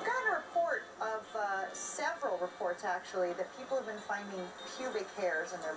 We've gotten a report of uh, several reports, actually, that people have been finding pubic hairs in their